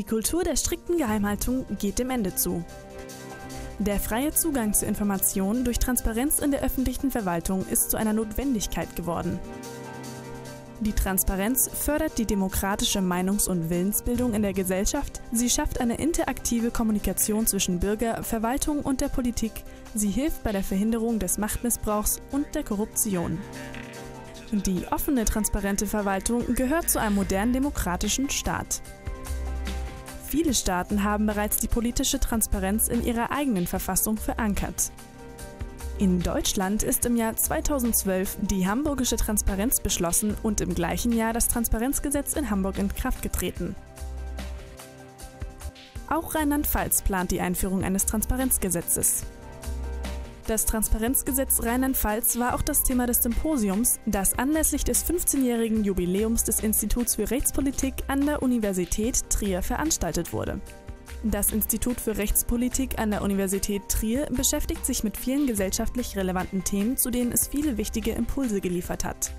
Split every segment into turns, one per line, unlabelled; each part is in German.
Die Kultur der strikten Geheimhaltung geht dem Ende zu. Der freie Zugang zu Informationen durch Transparenz in der öffentlichen Verwaltung ist zu einer Notwendigkeit geworden. Die Transparenz fördert die demokratische Meinungs- und Willensbildung in der Gesellschaft, sie schafft eine interaktive Kommunikation zwischen Bürger, Verwaltung und der Politik, sie hilft bei der Verhinderung des Machtmissbrauchs und der Korruption. Die offene, transparente Verwaltung gehört zu einem modernen demokratischen Staat. Viele Staaten haben bereits die politische Transparenz in ihrer eigenen Verfassung verankert. In Deutschland ist im Jahr 2012 die Hamburgische Transparenz beschlossen und im gleichen Jahr das Transparenzgesetz in Hamburg in Kraft getreten. Auch Rheinland-Pfalz plant die Einführung eines Transparenzgesetzes. Das Transparenzgesetz Rheinland-Pfalz war auch das Thema des Symposiums, das anlässlich des 15-jährigen Jubiläums des Instituts für Rechtspolitik an der Universität Trier veranstaltet wurde. Das Institut für Rechtspolitik an der Universität Trier beschäftigt sich mit vielen gesellschaftlich relevanten Themen, zu denen es viele wichtige Impulse geliefert hat.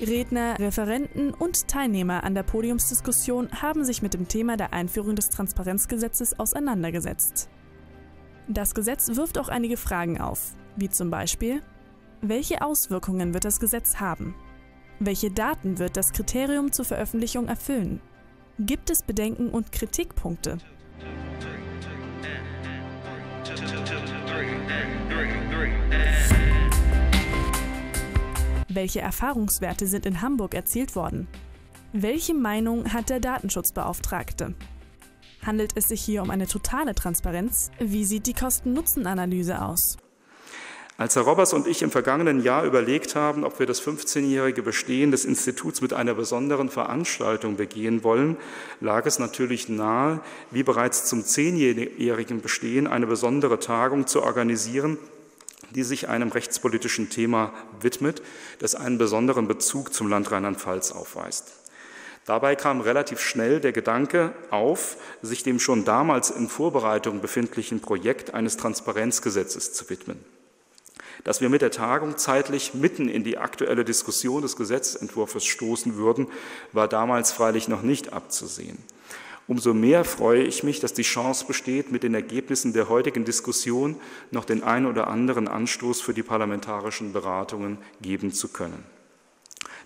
Redner, Referenten und Teilnehmer an der Podiumsdiskussion haben sich mit dem Thema der Einführung des Transparenzgesetzes auseinandergesetzt. Das Gesetz wirft auch einige Fragen auf, wie zum Beispiel, welche Auswirkungen wird das Gesetz haben? Welche Daten wird das Kriterium zur Veröffentlichung erfüllen? Gibt es Bedenken und Kritikpunkte? Welche Erfahrungswerte sind in Hamburg erzielt worden? Welche Meinung hat der Datenschutzbeauftragte? Handelt es sich hier um eine totale Transparenz? Wie sieht die Kosten-Nutzen-Analyse aus?
Als Herr Robbers und ich im vergangenen Jahr überlegt haben, ob wir das 15-jährige Bestehen des Instituts mit einer besonderen Veranstaltung begehen wollen, lag es natürlich nahe, wie bereits zum 10-jährigen Bestehen eine besondere Tagung zu organisieren, die sich einem rechtspolitischen Thema widmet, das einen besonderen Bezug zum Land Rheinland-Pfalz aufweist. Dabei kam relativ schnell der Gedanke auf, sich dem schon damals in Vorbereitung befindlichen Projekt eines Transparenzgesetzes zu widmen. Dass wir mit der Tagung zeitlich mitten in die aktuelle Diskussion des Gesetzentwurfs stoßen würden, war damals freilich noch nicht abzusehen. Umso mehr freue ich mich, dass die Chance besteht, mit den Ergebnissen der heutigen Diskussion noch den ein oder anderen Anstoß für die parlamentarischen Beratungen geben zu können.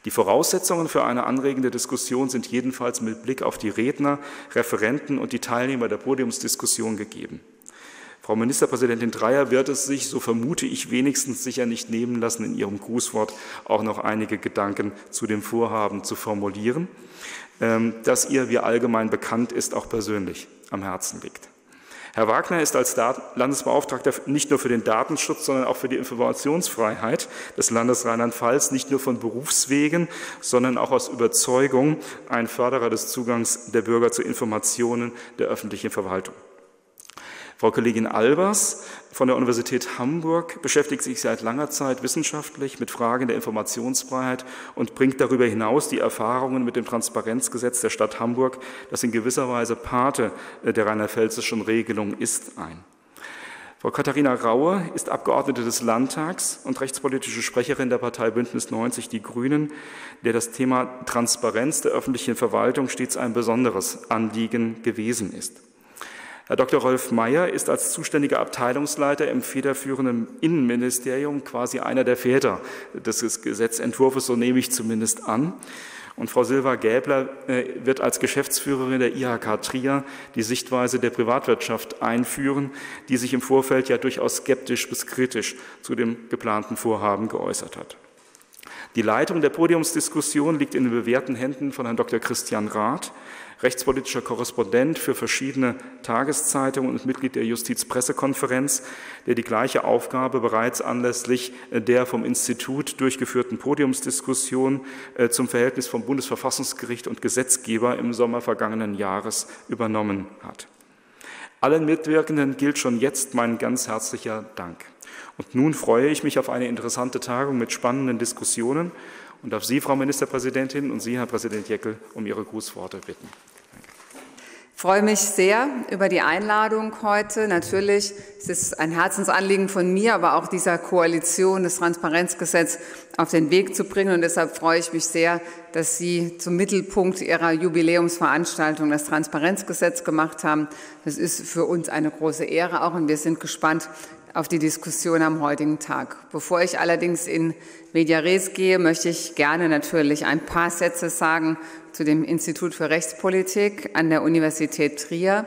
Die Voraussetzungen für eine anregende Diskussion sind jedenfalls mit Blick auf die Redner, Referenten und die Teilnehmer der Podiumsdiskussion gegeben. Frau Ministerpräsidentin Dreyer wird es sich, so vermute ich wenigstens, sicher nicht nehmen lassen, in ihrem Grußwort auch noch einige Gedanken zu dem Vorhaben zu formulieren. Ähm, das ihr, wie allgemein bekannt ist, auch persönlich am Herzen liegt. Herr Wagner ist als Landesbeauftragter nicht nur für den Datenschutz, sondern auch für die Informationsfreiheit des Landes Rheinland-Pfalz nicht nur von Berufswegen, sondern auch aus Überzeugung ein Förderer des Zugangs der Bürger zu Informationen der öffentlichen Verwaltung. Frau Kollegin Albers von der Universität Hamburg beschäftigt sich seit langer Zeit wissenschaftlich mit Fragen der Informationsfreiheit und bringt darüber hinaus die Erfahrungen mit dem Transparenzgesetz der Stadt Hamburg, das in gewisser Weise Pate der rheinland-pfälzischen Regelung ist, ein. Frau Katharina Raue ist Abgeordnete des Landtags und rechtspolitische Sprecherin der Partei Bündnis 90 Die Grünen, der das Thema Transparenz der öffentlichen Verwaltung stets ein besonderes Anliegen gewesen ist. Herr Dr. Rolf Mayer ist als zuständiger Abteilungsleiter im federführenden Innenministerium quasi einer der Väter des Gesetzentwurfs, so nehme ich zumindest an. Und Frau Silva Gäbler äh, wird als Geschäftsführerin der IHK Trier die Sichtweise der Privatwirtschaft einführen, die sich im Vorfeld ja durchaus skeptisch bis kritisch zu dem geplanten Vorhaben geäußert hat. Die Leitung der Podiumsdiskussion liegt in den bewährten Händen von Herrn Dr. Christian Rath, rechtspolitischer Korrespondent für verschiedene Tageszeitungen und Mitglied der Justizpressekonferenz, der die gleiche Aufgabe bereits anlässlich der vom Institut durchgeführten Podiumsdiskussion äh, zum Verhältnis vom Bundesverfassungsgericht und Gesetzgeber im Sommer vergangenen Jahres übernommen hat. Allen Mitwirkenden gilt schon jetzt mein ganz herzlicher Dank. Und nun freue ich mich auf eine interessante Tagung mit spannenden Diskussionen und darf Sie, Frau Ministerpräsidentin, und Sie, Herr Präsident Jeckel, um Ihre Grußworte bitten.
freue mich sehr über die Einladung heute. Natürlich ist es ein Herzensanliegen von mir, aber auch dieser Koalition, das Transparenzgesetz auf den Weg zu bringen. Und deshalb freue ich mich sehr, dass Sie zum Mittelpunkt Ihrer Jubiläumsveranstaltung das Transparenzgesetz gemacht haben. Das ist für uns eine große Ehre auch und wir sind gespannt auf die Diskussion am heutigen Tag. Bevor ich allerdings in Media Res gehe, möchte ich gerne natürlich ein paar Sätze sagen zu dem Institut für Rechtspolitik an der Universität Trier.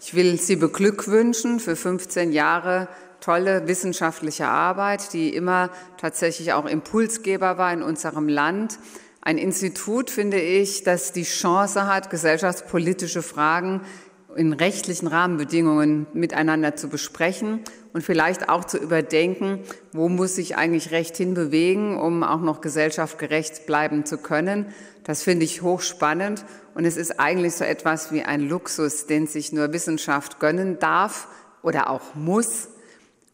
Ich will Sie beglückwünschen für 15 Jahre tolle wissenschaftliche Arbeit, die immer tatsächlich auch Impulsgeber war in unserem Land. Ein Institut, finde ich, das die Chance hat, gesellschaftspolitische Fragen in rechtlichen Rahmenbedingungen miteinander zu besprechen und vielleicht auch zu überdenken, wo muss sich eigentlich Recht hinbewegen, um auch noch gesellschaftsgerecht bleiben zu können. Das finde ich hochspannend und es ist eigentlich so etwas wie ein Luxus, den sich nur Wissenschaft gönnen darf oder auch muss.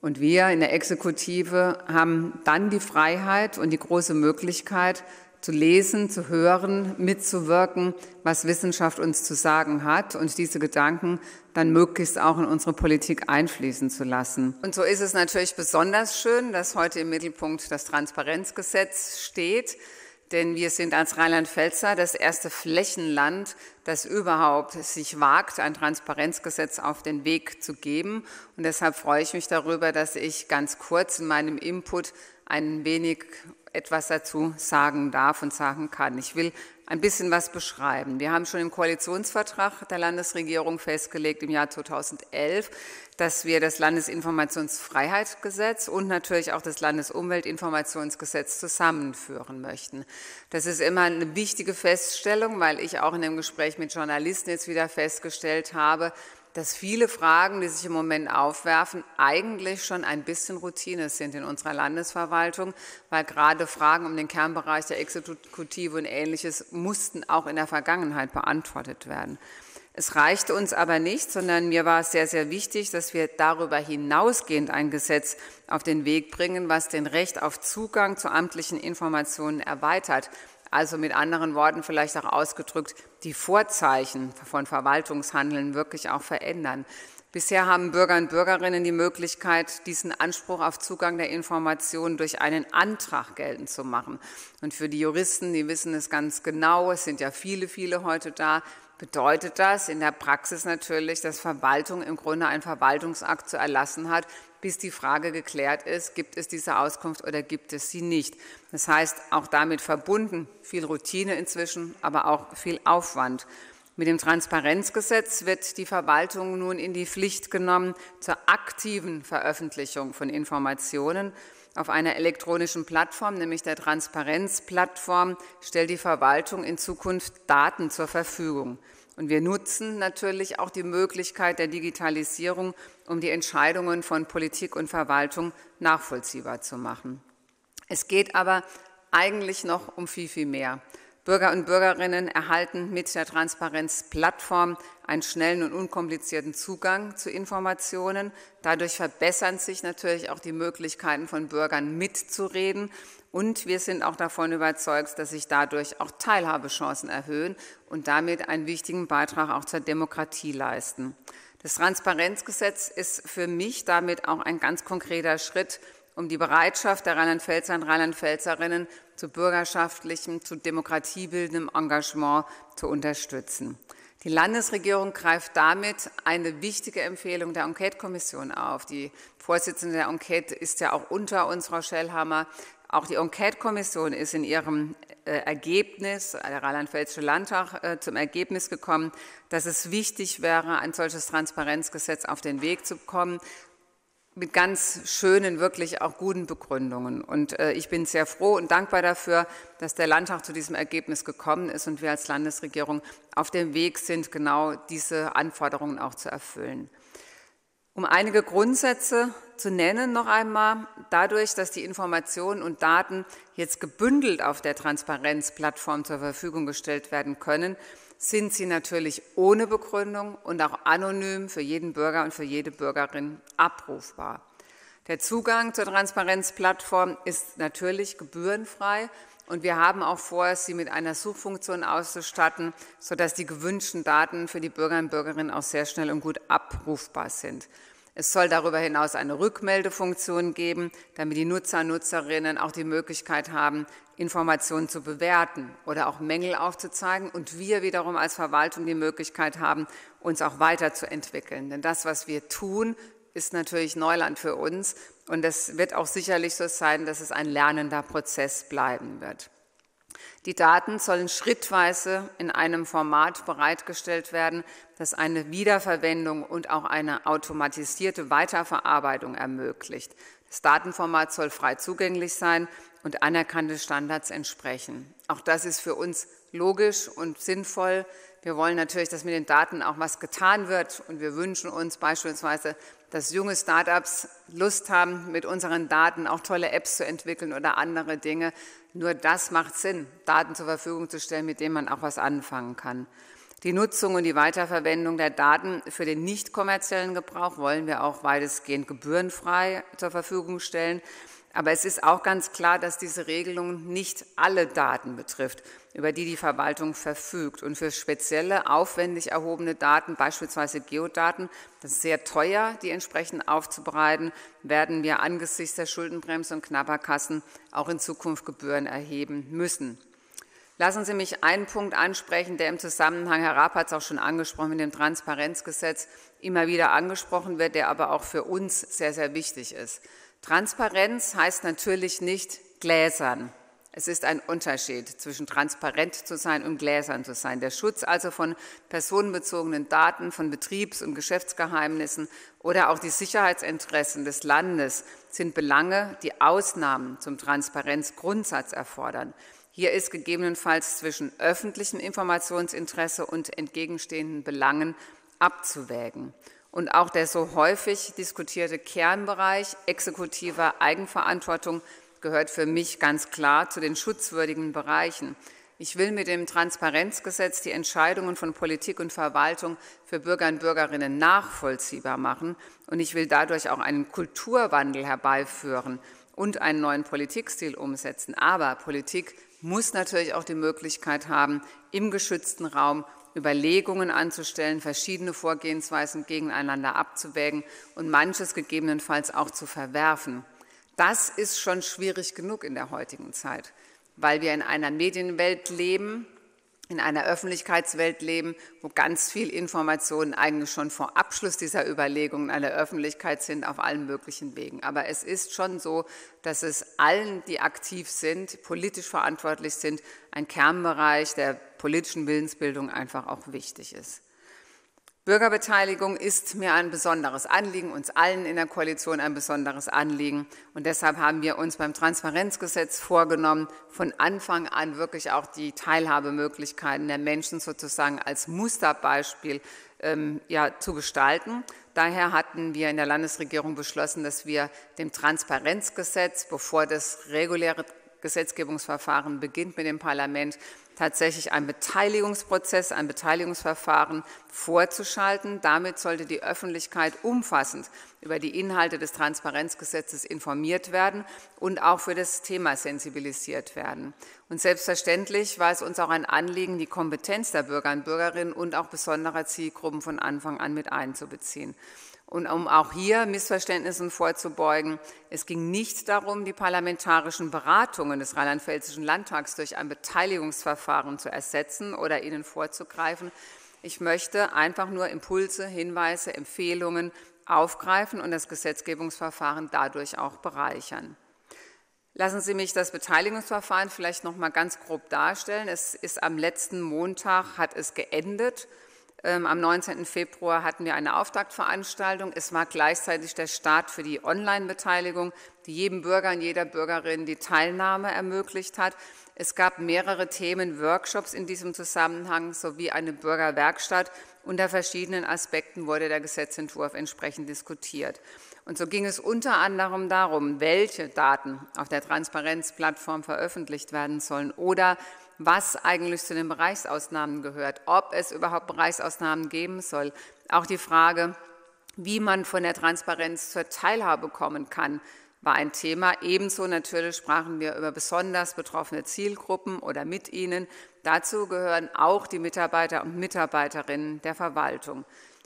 Und wir in der Exekutive haben dann die Freiheit und die große Möglichkeit, zu lesen, zu hören, mitzuwirken, was Wissenschaft uns zu sagen hat und diese Gedanken dann möglichst auch in unsere Politik einfließen zu lassen. Und so ist es natürlich besonders schön, dass heute im Mittelpunkt das Transparenzgesetz steht, denn wir sind als Rheinland-Pfälzer das erste Flächenland, das überhaupt sich wagt, ein Transparenzgesetz auf den Weg zu geben. Und deshalb freue ich mich darüber, dass ich ganz kurz in meinem Input ein wenig etwas dazu sagen darf und sagen kann. Ich will ein bisschen was beschreiben. Wir haben schon im Koalitionsvertrag der Landesregierung festgelegt im Jahr 2011, dass wir das Landesinformationsfreiheitsgesetz und natürlich auch das Landesumweltinformationsgesetz zusammenführen möchten. Das ist immer eine wichtige Feststellung, weil ich auch in dem Gespräch mit Journalisten jetzt wieder festgestellt habe, dass viele Fragen, die sich im Moment aufwerfen, eigentlich schon ein bisschen Routine sind in unserer Landesverwaltung, weil gerade Fragen um den Kernbereich der Exekutive und Ähnliches mussten auch in der Vergangenheit beantwortet werden. Es reichte uns aber nicht, sondern mir war es sehr, sehr wichtig, dass wir darüber hinausgehend ein Gesetz auf den Weg bringen, was den Recht auf Zugang zu amtlichen Informationen erweitert. Also mit anderen Worten vielleicht auch ausgedrückt, die Vorzeichen von Verwaltungshandeln wirklich auch verändern. Bisher haben Bürger und Bürgerinnen die Möglichkeit, diesen Anspruch auf Zugang der Informationen durch einen Antrag geltend zu machen. Und für die Juristen, die wissen es ganz genau, es sind ja viele, viele heute da, bedeutet das in der Praxis natürlich, dass Verwaltung im Grunde einen Verwaltungsakt zu erlassen hat, bis die Frage geklärt ist, gibt es diese Auskunft oder gibt es sie nicht. Das heißt, auch damit verbunden viel Routine inzwischen, aber auch viel Aufwand. Mit dem Transparenzgesetz wird die Verwaltung nun in die Pflicht genommen zur aktiven Veröffentlichung von Informationen. Auf einer elektronischen Plattform, nämlich der Transparenzplattform, stellt die Verwaltung in Zukunft Daten zur Verfügung. Und wir nutzen natürlich auch die Möglichkeit der Digitalisierung, um die Entscheidungen von Politik und Verwaltung nachvollziehbar zu machen. Es geht aber eigentlich noch um viel, viel mehr. Bürger und Bürgerinnen erhalten mit der Transparenzplattform einen schnellen und unkomplizierten Zugang zu Informationen. Dadurch verbessern sich natürlich auch die Möglichkeiten von Bürgern mitzureden und wir sind auch davon überzeugt, dass sich dadurch auch Teilhabechancen erhöhen und damit einen wichtigen Beitrag auch zur Demokratie leisten. Das Transparenzgesetz ist für mich damit auch ein ganz konkreter Schritt, um die Bereitschaft der Rheinland-Pfälzer und Rheinland-Pfälzerinnen zu bürgerschaftlichem, zu demokratiebildendem Engagement zu unterstützen. Die Landesregierung greift damit eine wichtige Empfehlung der Enquete-Kommission auf. Die Vorsitzende der Enquete ist ja auch unter uns, Frau Schellhammer. Auch die Enquete-Kommission ist in ihrem äh, Ergebnis, der Rheinland-Pfälzische Landtag, äh, zum Ergebnis gekommen, dass es wichtig wäre, ein solches Transparenzgesetz auf den Weg zu bekommen, mit ganz schönen, wirklich auch guten Begründungen. Und äh, ich bin sehr froh und dankbar dafür, dass der Landtag zu diesem Ergebnis gekommen ist und wir als Landesregierung auf dem Weg sind, genau diese Anforderungen auch zu erfüllen. Um einige Grundsätze zu nennen noch einmal, dadurch, dass die Informationen und Daten jetzt gebündelt auf der Transparenzplattform zur Verfügung gestellt werden können, sind sie natürlich ohne Begründung und auch anonym für jeden Bürger und für jede Bürgerin abrufbar. Der Zugang zur Transparenzplattform ist natürlich gebührenfrei Und wir haben auch vor, sie mit einer Suchfunktion auszustatten, sodass die gewünschten Daten für die Bürger und Bürgerinnen auch sehr schnell und gut abrufbar sind. Es soll darüber hinaus eine Rückmeldefunktion geben, damit die Nutzer und Nutzerinnen auch die Möglichkeit haben, Informationen zu bewerten oder auch Mängel aufzuzeigen und wir wiederum als Verwaltung die Möglichkeit haben, uns auch weiterzuentwickeln. Denn das, was wir tun, ist natürlich Neuland für uns und es wird auch sicherlich so sein, dass es ein lernender Prozess bleiben wird. Die Daten sollen schrittweise in einem Format bereitgestellt werden, das eine Wiederverwendung und auch eine automatisierte Weiterverarbeitung ermöglicht. Das Datenformat soll frei zugänglich sein und anerkannte Standards entsprechen. Auch das ist für uns logisch und sinnvoll. Wir wollen natürlich, dass mit den Daten auch was getan wird und wir wünschen uns beispielsweise, dass junge Startups Lust haben, mit unseren Daten auch tolle Apps zu entwickeln oder andere Dinge. Nur das macht Sinn, Daten zur Verfügung zu stellen, mit denen man auch was anfangen kann. Die Nutzung und die Weiterverwendung der Daten für den nicht kommerziellen Gebrauch wollen wir auch weitestgehend gebührenfrei zur Verfügung stellen. Aber es ist auch ganz klar, dass diese Regelung nicht alle Daten betrifft, über die die Verwaltung verfügt. Und für spezielle, aufwendig erhobene Daten, beispielsweise Geodaten, das ist sehr teuer, die entsprechend aufzubereiten, werden wir angesichts der Schuldenbremse und knapper Kassen auch in Zukunft Gebühren erheben müssen. Lassen Sie mich einen Punkt ansprechen, der im Zusammenhang, Herr Rapp hat es auch schon angesprochen, mit dem Transparenzgesetz immer wieder angesprochen wird, der aber auch für uns sehr, sehr wichtig ist. Transparenz heißt natürlich nicht gläsern. Es ist ein Unterschied zwischen transparent zu sein und gläsern zu sein. Der Schutz also von personenbezogenen Daten, von Betriebs- und Geschäftsgeheimnissen oder auch die Sicherheitsinteressen des Landes sind Belange, die Ausnahmen zum Transparenzgrundsatz erfordern. Hier ist gegebenenfalls zwischen öffentlichem Informationsinteresse und entgegenstehenden Belangen abzuwägen. Und auch der so häufig diskutierte Kernbereich exekutiver Eigenverantwortung gehört für mich ganz klar zu den schutzwürdigen Bereichen. Ich will mit dem Transparenzgesetz die Entscheidungen von Politik und Verwaltung für Bürger und Bürgerinnen nachvollziehbar machen und ich will dadurch auch einen Kulturwandel herbeiführen und einen neuen Politikstil umsetzen. Aber Politik muss natürlich auch die Möglichkeit haben, im geschützten Raum Überlegungen anzustellen, verschiedene Vorgehensweisen gegeneinander abzuwägen und manches gegebenenfalls auch zu verwerfen. Das ist schon schwierig genug in der heutigen Zeit, weil wir in einer Medienwelt leben, in einer Öffentlichkeitswelt leben, wo ganz viel Informationen eigentlich schon vor Abschluss dieser Überlegungen an der Öffentlichkeit sind auf allen möglichen Wegen. Aber es ist schon so, dass es allen, die aktiv sind, politisch verantwortlich sind, ein Kernbereich der politischen Willensbildung einfach auch wichtig ist. Bürgerbeteiligung ist mir ein besonderes Anliegen, uns allen in der Koalition ein besonderes Anliegen. Und deshalb haben wir uns beim Transparenzgesetz vorgenommen, von Anfang an wirklich auch die Teilhabemöglichkeiten der Menschen sozusagen als Musterbeispiel ähm, ja, zu gestalten. Daher hatten wir in der Landesregierung beschlossen, dass wir dem Transparenzgesetz, bevor das reguläre Gesetzgebungsverfahren beginnt mit dem Parlament, tatsächlich einen Beteiligungsprozess, ein Beteiligungsverfahren vorzuschalten. Damit sollte die Öffentlichkeit umfassend über die Inhalte des Transparenzgesetzes informiert werden und auch für das Thema sensibilisiert werden. Und selbstverständlich war es uns auch ein Anliegen, die Kompetenz der Bürger und Bürgerinnen und auch besonderer Zielgruppen von Anfang an mit einzubeziehen. Und um auch hier Missverständnissen vorzubeugen, es ging nicht darum, die parlamentarischen Beratungen des Rheinland-Pfälzischen Landtags durch ein Beteiligungsverfahren zu ersetzen oder ihnen vorzugreifen. Ich möchte einfach nur Impulse, Hinweise, Empfehlungen aufgreifen und das Gesetzgebungsverfahren dadurch auch bereichern. Lassen Sie mich das Beteiligungsverfahren vielleicht noch mal ganz grob darstellen. Es ist am letzten Montag hat es geendet. Ähm, am 19. Februar hatten wir eine Auftaktveranstaltung. Es war gleichzeitig der Start für die Online-Beteiligung, die jedem Bürger und jeder Bürgerin die Teilnahme ermöglicht hat. Es gab mehrere Themen, Workshops in diesem Zusammenhang sowie eine Bürgerwerkstatt. Unter verschiedenen Aspekten wurde der Gesetzentwurf entsprechend diskutiert. Und so ging es unter anderem darum, welche Daten auf der Transparenzplattform veröffentlicht werden sollen oder was eigentlich zu den Bereichsausnahmen gehört, ob es überhaupt Bereichsausnahmen geben soll. Auch die Frage, wie man von der Transparenz zur Teilhabe kommen kann, war ein Thema. Ebenso natürlich sprachen wir über besonders betroffene Zielgruppen oder mit ihnen. Dazu gehören auch die Mitarbeiter und Mitarbeiterinnen der Verwaltung.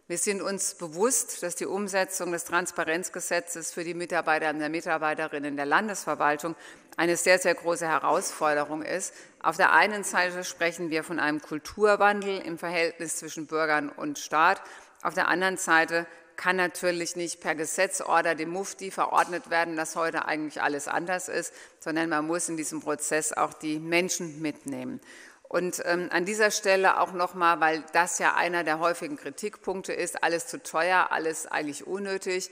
Wir sind uns bewusst, dass die Umsetzung des Transparenzgesetzes für die Mitarbeiter und Mitarbeiterinnen der Landesverwaltung eine sehr, sehr große Herausforderung ist. Auf der einen Seite sprechen wir von einem Kulturwandel im Verhältnis zwischen Bürgern und Staat. Auf der anderen Seite kann natürlich nicht per Gesetzorder dem Mufti verordnet werden, dass heute eigentlich alles anders ist, sondern man muss in diesem Prozess auch die Menschen mitnehmen. Und ähm, an dieser Stelle auch nochmal, weil das ja einer der häufigen Kritikpunkte ist, alles zu teuer, alles eigentlich unnötig.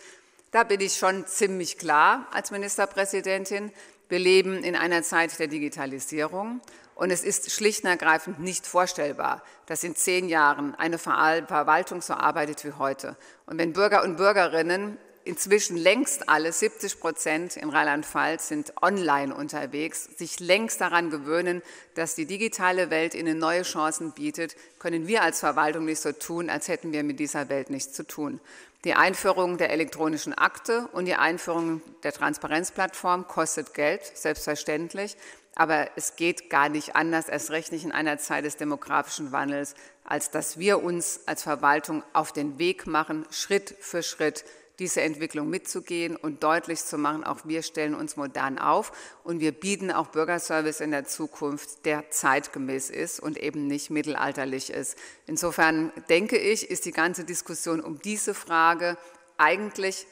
Da bin ich schon ziemlich klar als Ministerpräsidentin. Wir leben in einer Zeit der Digitalisierung und es ist schlicht und ergreifend nicht vorstellbar, dass in zehn Jahren eine Verwaltung so arbeitet wie heute. Und wenn Bürger und Bürgerinnen inzwischen längst alle, 70 Prozent in Rheinland-Pfalz sind online unterwegs, sich längst daran gewöhnen, dass die digitale Welt ihnen neue Chancen bietet, können wir als Verwaltung nicht so tun, als hätten wir mit dieser Welt nichts zu tun. Die Einführung der elektronischen Akte und die Einführung der Transparenzplattform kostet Geld, selbstverständlich. Aber es geht gar nicht anders, erst recht nicht in einer Zeit des demografischen Wandels, als dass wir uns als Verwaltung auf den Weg machen, Schritt für Schritt diese Entwicklung mitzugehen und deutlich zu machen, auch wir stellen uns modern auf und wir bieten auch Bürgerservice in der Zukunft, der zeitgemäß ist und eben nicht mittelalterlich ist. Insofern denke ich, ist die ganze Diskussion um diese Frage eigentlich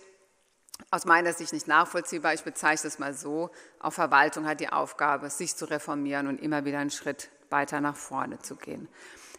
aus meiner Sicht nicht nachvollziehbar. Ich bezeichne es mal so, auch Verwaltung hat die Aufgabe, sich zu reformieren und immer wieder einen Schritt weiter nach vorne zu gehen.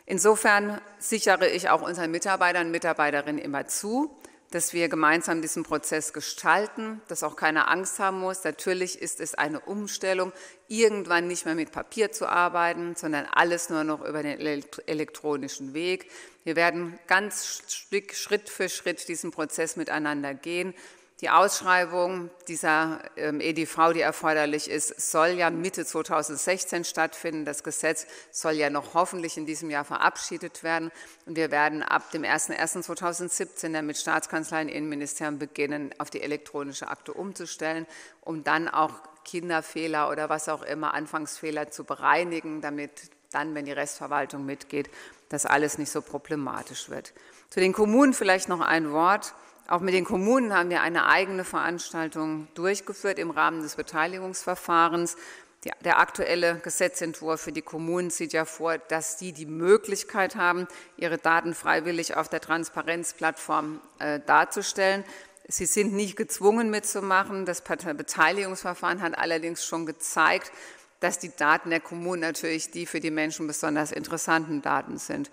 Insofern sichere ich auch unseren Mitarbeitern und Mitarbeiterinnen immer zu, dass wir gemeinsam diesen Prozess gestalten, dass auch keiner Angst haben muss. Natürlich ist es eine Umstellung, irgendwann nicht mehr mit Papier zu arbeiten, sondern alles nur noch über den elektronischen Weg. Wir werden ganz Schritt für Schritt diesen Prozess miteinander gehen. Die Ausschreibung dieser ähm, EDV, die erforderlich ist, soll ja Mitte 2016 stattfinden. Das Gesetz soll ja noch hoffentlich in diesem Jahr verabschiedet werden. Und wir werden ab dem 01.01.2017 dann mit Staatskanzlei und Innenministerium beginnen, auf die elektronische Akte umzustellen, um dann auch Kinderfehler oder was auch immer, Anfangsfehler zu bereinigen, damit dann, wenn die Restverwaltung mitgeht, das alles nicht so problematisch wird. Zu den Kommunen vielleicht noch ein Wort. Auch mit den Kommunen haben wir eine eigene Veranstaltung durchgeführt im Rahmen des Beteiligungsverfahrens. Der aktuelle Gesetzentwurf für die Kommunen sieht ja vor, dass sie die Möglichkeit haben, ihre Daten freiwillig auf der Transparenzplattform äh, darzustellen. Sie sind nicht gezwungen mitzumachen. Das Beteiligungsverfahren hat allerdings schon gezeigt, dass die Daten der Kommunen natürlich die für die Menschen besonders interessanten Daten sind.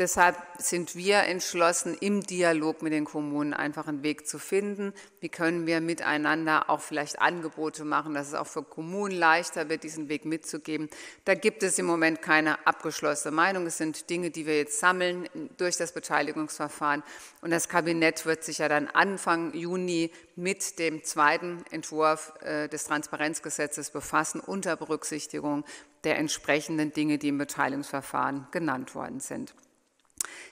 Deshalb sind wir entschlossen, im Dialog mit den Kommunen einfach einen Weg zu finden. Wie können wir miteinander auch vielleicht Angebote machen, dass es auch für Kommunen leichter wird, diesen Weg mitzugeben. Da gibt es im Moment keine abgeschlossene Meinung. Es sind Dinge, die wir jetzt sammeln durch das Beteiligungsverfahren. Und das Kabinett wird sich ja dann Anfang Juni mit dem zweiten Entwurf äh, des Transparenzgesetzes befassen, unter Berücksichtigung der entsprechenden Dinge, die im Beteiligungsverfahren genannt worden sind.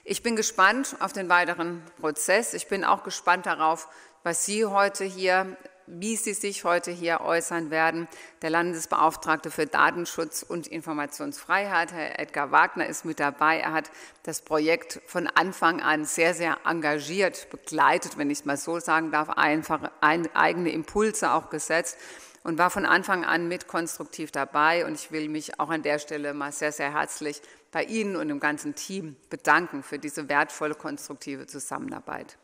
Ich bin gespannt auf den weiteren Prozess. Ich bin auch gespannt darauf, was Sie heute hier, wie Sie sich heute hier äußern werden. Der Landesbeauftragte für Datenschutz und Informationsfreiheit, Herr Edgar Wagner, ist mit dabei. Er hat das Projekt von Anfang an sehr, sehr engagiert begleitet, wenn ich es mal so sagen darf, einfach eigene Impulse auch gesetzt und war von Anfang an mit konstruktiv dabei. Und ich will mich auch an der Stelle mal sehr, sehr herzlich bei Ihnen und dem ganzen Team bedanken für diese wertvolle, konstruktive Zusammenarbeit.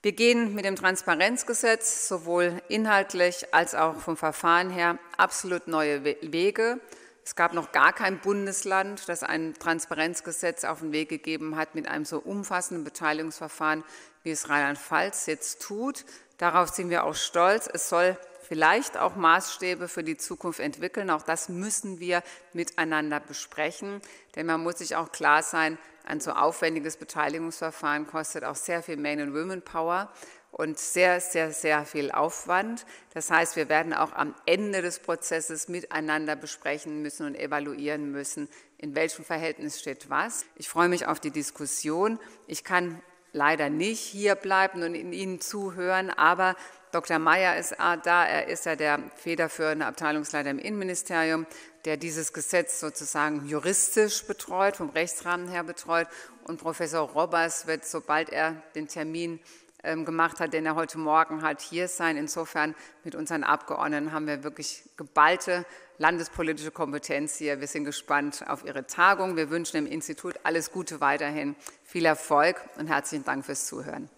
Wir gehen mit dem Transparenzgesetz sowohl inhaltlich als auch vom Verfahren her absolut neue Wege. Es gab noch gar kein Bundesland, das ein Transparenzgesetz auf den Weg gegeben hat mit einem so umfassenden Beteiligungsverfahren, wie es Rheinland-Pfalz jetzt tut. Darauf sind wir auch stolz. Es soll vielleicht auch Maßstäbe für die Zukunft entwickeln. Auch das müssen wir miteinander besprechen, denn man muss sich auch klar sein, ein so aufwendiges Beteiligungsverfahren kostet auch sehr viel Man- und Women-Power und sehr, sehr, sehr viel Aufwand. Das heißt, wir werden auch am Ende des Prozesses miteinander besprechen müssen und evaluieren müssen, in welchem Verhältnis steht was. Ich freue mich auf die Diskussion. Ich kann leider nicht hier bleiben und Ihnen zuhören, aber Dr. Mayer ist da, er ist ja der federführende Abteilungsleiter im Innenministerium, der dieses Gesetz sozusagen juristisch betreut, vom Rechtsrahmen her betreut. Und Professor Robbers wird, sobald er den Termin ähm, gemacht hat, denn er heute Morgen halt hier sein. Insofern mit unseren Abgeordneten haben wir wirklich geballte landespolitische Kompetenz hier. Wir sind gespannt auf Ihre Tagung. Wir wünschen dem Institut alles Gute weiterhin, viel Erfolg und herzlichen Dank fürs Zuhören.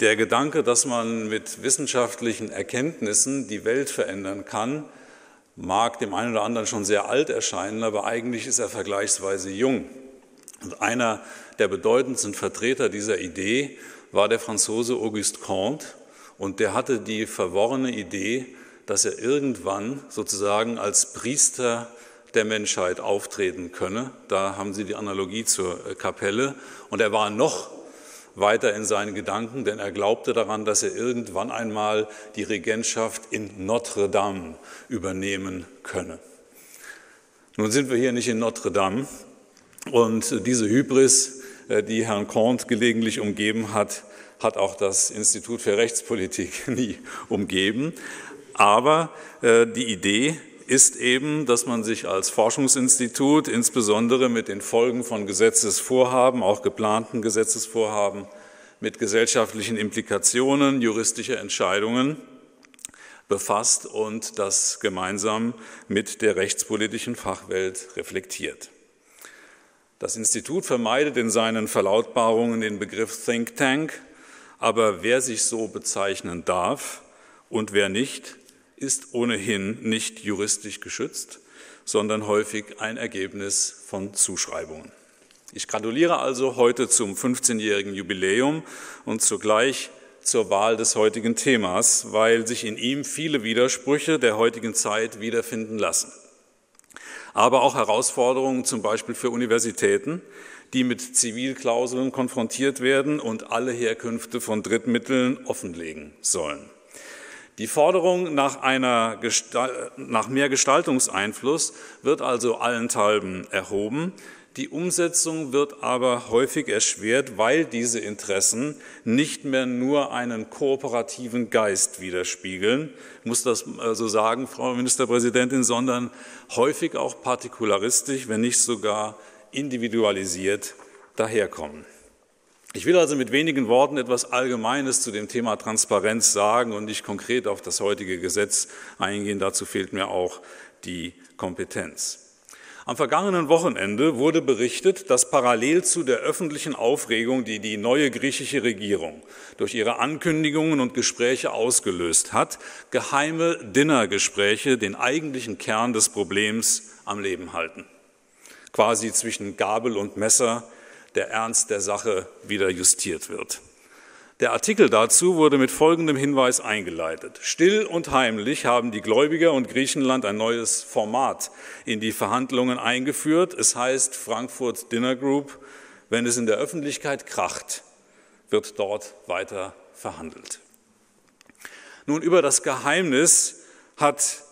Der Gedanke, dass man mit wissenschaftlichen Erkenntnissen die Welt verändern kann, mag dem einen oder anderen schon sehr alt erscheinen, aber eigentlich ist er vergleichsweise jung. Und einer der bedeutendsten Vertreter dieser Idee war der Franzose Auguste Comte und der hatte die verworrene Idee, dass er irgendwann sozusagen als Priester der Menschheit auftreten könne. Da haben Sie die Analogie zur äh, Kapelle. Und er war noch weiter in seinen Gedanken, denn er glaubte daran, dass er irgendwann einmal die Regentschaft in Notre Dame übernehmen könne. Nun sind wir hier nicht in Notre Dame und diese Hybris, äh, die Herrn Comte gelegentlich umgeben hat, hat auch das Institut für Rechtspolitik nie umgeben. Aber äh, die Idee ist eben, dass man sich als Forschungsinstitut insbesondere mit den Folgen von Gesetzesvorhaben, auch geplanten Gesetzesvorhaben, mit gesellschaftlichen Implikationen juristischer Entscheidungen befasst und das gemeinsam mit der rechtspolitischen Fachwelt reflektiert. Das Institut vermeidet in seinen Verlautbarungen den Begriff Think Tank, aber wer sich so bezeichnen darf und wer nicht, ist ohnehin nicht juristisch geschützt, sondern häufig ein Ergebnis von Zuschreibungen. Ich gratuliere also heute zum 15-jährigen Jubiläum und zugleich zur Wahl des heutigen Themas, weil sich in ihm viele Widersprüche der heutigen Zeit wiederfinden lassen. Aber auch Herausforderungen zum Beispiel für Universitäten, die mit Zivilklauseln konfrontiert werden und alle Herkünfte von Drittmitteln offenlegen sollen. Die Forderung nach, einer, nach mehr Gestaltungseinfluss wird also allenthalben erhoben. Die Umsetzung wird aber häufig erschwert, weil diese Interessen nicht mehr nur einen kooperativen Geist widerspiegeln, muss das so sagen, Frau Ministerpräsidentin, sondern häufig auch partikularistisch, wenn nicht sogar individualisiert daherkommen. Ich will also mit wenigen Worten etwas Allgemeines zu dem Thema Transparenz sagen und nicht konkret auf das heutige Gesetz eingehen. Dazu fehlt mir auch die Kompetenz. Am vergangenen Wochenende wurde berichtet, dass parallel zu der öffentlichen Aufregung, die die neue griechische Regierung durch ihre Ankündigungen und Gespräche ausgelöst hat, geheime Dinnergespräche den eigentlichen Kern des Problems am Leben halten. Quasi zwischen Gabel und Messer der Ernst der Sache wieder justiert wird. Der Artikel dazu wurde mit folgendem Hinweis eingeleitet. Still und heimlich haben die Gläubiger und Griechenland ein neues Format in die Verhandlungen eingeführt. Es heißt Frankfurt Dinner Group. Wenn es in der Öffentlichkeit kracht, wird dort weiter verhandelt. Nun, über das Geheimnis hat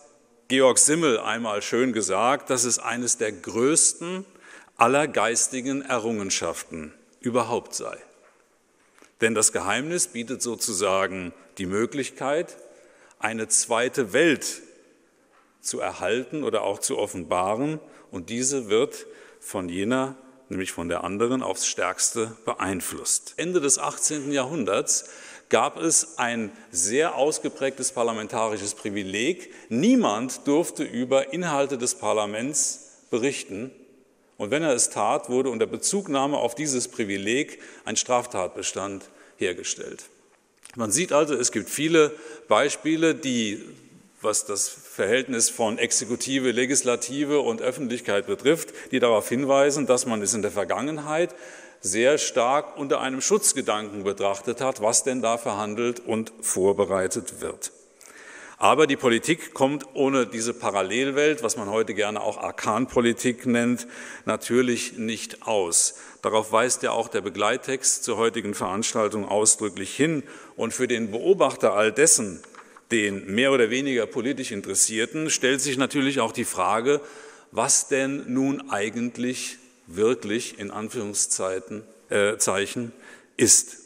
Georg Simmel einmal schön gesagt, dass es eines der größten aller geistigen Errungenschaften überhaupt sei. Denn das Geheimnis bietet sozusagen die Möglichkeit, eine zweite Welt zu erhalten oder auch zu offenbaren. Und diese wird von jener, nämlich von der anderen, aufs stärkste beeinflusst. Ende des 18. Jahrhunderts gab es ein sehr ausgeprägtes parlamentarisches Privileg. Niemand durfte über Inhalte des Parlaments berichten, und wenn er es tat, wurde unter Bezugnahme auf dieses Privileg ein Straftatbestand hergestellt. Man sieht also, es gibt viele Beispiele, die, was das Verhältnis von Exekutive, Legislative und Öffentlichkeit betrifft, die darauf hinweisen, dass man es in der Vergangenheit sehr stark unter einem Schutzgedanken betrachtet hat, was denn da verhandelt und vorbereitet wird. Aber die Politik kommt ohne diese Parallelwelt, was man heute gerne auch Arkanpolitik nennt, natürlich nicht aus. Darauf weist ja auch der Begleittext zur heutigen Veranstaltung ausdrücklich hin. Und für den Beobachter all dessen, den mehr oder weniger politisch Interessierten, stellt sich natürlich auch die Frage, was denn nun eigentlich wirklich in Anführungszeichen äh, ist.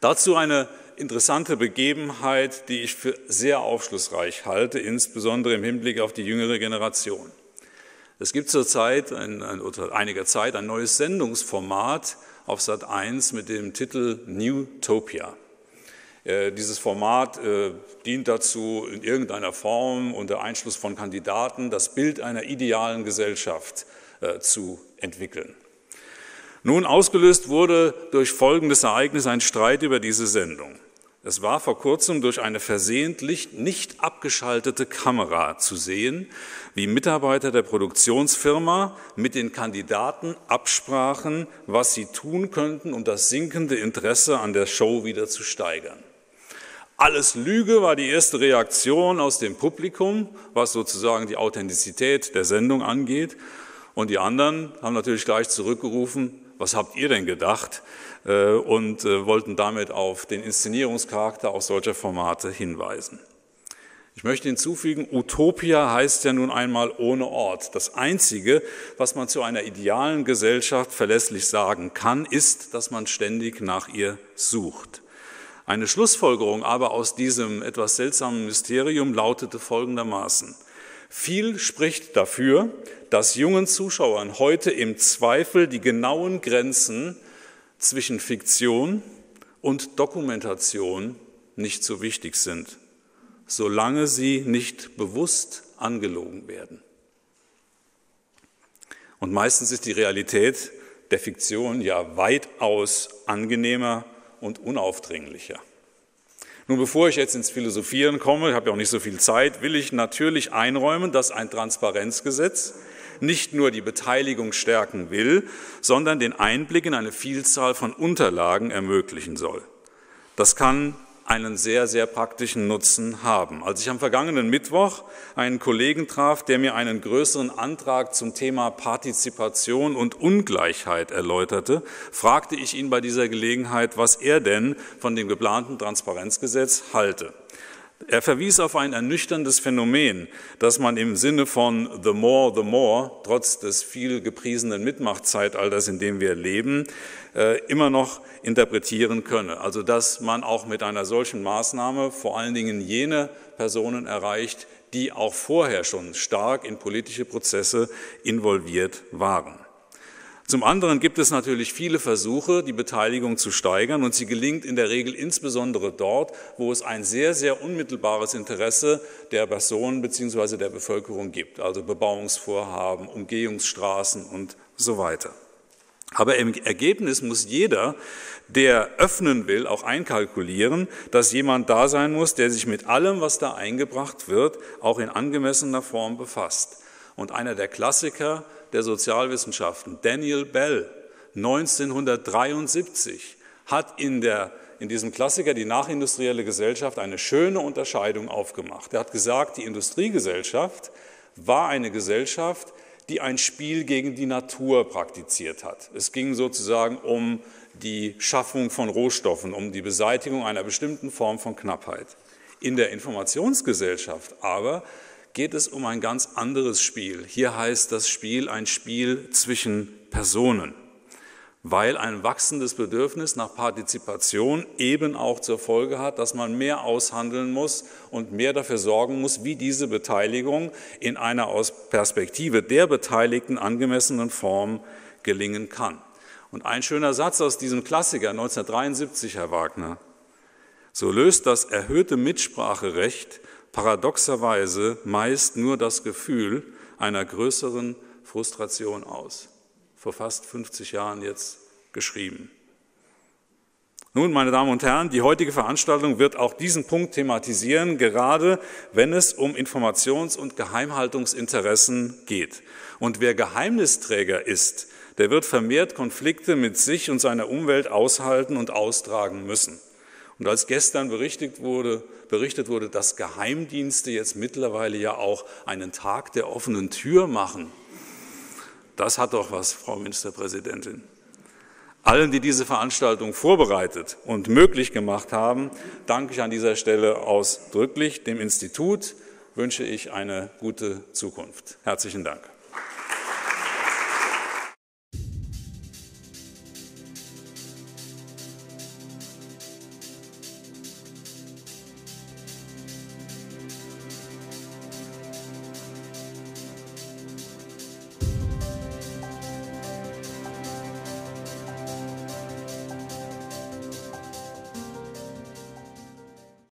Dazu eine interessante Begebenheit, die ich für sehr aufschlussreich halte, insbesondere im Hinblick auf die jüngere Generation. Es gibt zurzeit ein, ein, einiger Zeit ein neues Sendungsformat auf Sat 1 mit dem Titel Newtopia. Äh, dieses Format äh, dient dazu, in irgendeiner Form unter Einschluss von Kandidaten das Bild einer idealen Gesellschaft äh, zu entwickeln. Nun ausgelöst wurde durch folgendes Ereignis ein Streit über diese Sendung. Es war vor kurzem durch eine versehentlich nicht abgeschaltete Kamera zu sehen, wie Mitarbeiter der Produktionsfirma mit den Kandidaten absprachen, was sie tun könnten, um das sinkende Interesse an der Show wieder zu steigern. Alles Lüge war die erste Reaktion aus dem Publikum, was sozusagen die Authentizität der Sendung angeht. Und die anderen haben natürlich gleich zurückgerufen, was habt ihr denn gedacht? Äh, und äh, wollten damit auf den Inszenierungscharakter auch solcher Formate hinweisen. Ich möchte hinzufügen, Utopia heißt ja nun einmal ohne Ort. Das Einzige, was man zu einer idealen Gesellschaft verlässlich sagen kann, ist, dass man ständig nach ihr sucht. Eine Schlussfolgerung aber aus diesem etwas seltsamen Mysterium lautete folgendermaßen. Viel spricht dafür, dass jungen Zuschauern heute im Zweifel die genauen Grenzen zwischen Fiktion und Dokumentation nicht so wichtig sind, solange sie nicht bewusst angelogen werden. Und meistens ist die Realität der Fiktion ja weitaus angenehmer und unaufdringlicher. Nun, bevor ich jetzt ins Philosophieren komme, ich habe ja auch nicht so viel Zeit, will ich natürlich einräumen, dass ein Transparenzgesetz nicht nur die Beteiligung stärken will, sondern den Einblick in eine Vielzahl von Unterlagen ermöglichen soll. Das kann einen sehr, sehr praktischen Nutzen haben. Als ich am vergangenen Mittwoch einen Kollegen traf, der mir einen größeren Antrag zum Thema Partizipation und Ungleichheit erläuterte, fragte ich ihn bei dieser Gelegenheit, was er denn von dem geplanten Transparenzgesetz halte. Er verwies auf ein ernüchterndes Phänomen, das man im Sinne von the more, the more, trotz des viel gepriesenen Mitmachtzeitalters, in dem wir leben, äh, immer noch interpretieren könne. Also dass man auch mit einer solchen Maßnahme vor allen Dingen jene Personen erreicht, die auch vorher schon stark in politische Prozesse involviert waren. Zum anderen gibt es natürlich viele Versuche, die Beteiligung zu steigern und sie gelingt in der Regel insbesondere dort, wo es ein sehr, sehr unmittelbares Interesse der Personen bzw. der Bevölkerung gibt, also Bebauungsvorhaben, Umgehungsstraßen und so weiter. Aber im Ergebnis muss jeder, der öffnen will, auch einkalkulieren, dass jemand da sein muss, der sich mit allem, was da eingebracht wird, auch in angemessener Form befasst. Und einer der Klassiker der Sozialwissenschaften, Daniel Bell, 1973, hat in, der, in diesem Klassiker Die nachindustrielle Gesellschaft eine schöne Unterscheidung aufgemacht. Er hat gesagt, die Industriegesellschaft war eine Gesellschaft, die ein Spiel gegen die Natur praktiziert hat. Es ging sozusagen um die Schaffung von Rohstoffen, um die Beseitigung einer bestimmten Form von Knappheit. In der Informationsgesellschaft aber geht es um ein ganz anderes Spiel. Hier heißt das Spiel ein Spiel zwischen Personen, weil ein wachsendes Bedürfnis nach Partizipation eben auch zur Folge hat, dass man mehr aushandeln muss und mehr dafür sorgen muss, wie diese Beteiligung in einer aus Perspektive der Beteiligten angemessenen Form gelingen kann. Und ein schöner Satz aus diesem Klassiker 1973, Herr Wagner. So löst das erhöhte Mitspracherecht paradoxerweise meist nur das Gefühl einer größeren Frustration aus. Vor fast 50 Jahren jetzt geschrieben. Nun, meine Damen und Herren, die heutige Veranstaltung wird auch diesen Punkt thematisieren, gerade wenn es um Informations- und Geheimhaltungsinteressen geht. Und wer Geheimnisträger ist, der wird vermehrt Konflikte mit sich und seiner Umwelt aushalten und austragen müssen. Und als gestern berichtet wurde, berichtet wurde, dass Geheimdienste jetzt mittlerweile ja auch einen Tag der offenen Tür machen, das hat doch was, Frau Ministerpräsidentin. Allen, die diese Veranstaltung vorbereitet und möglich gemacht haben, danke ich an dieser Stelle ausdrücklich. Dem Institut wünsche ich eine gute Zukunft. Herzlichen Dank.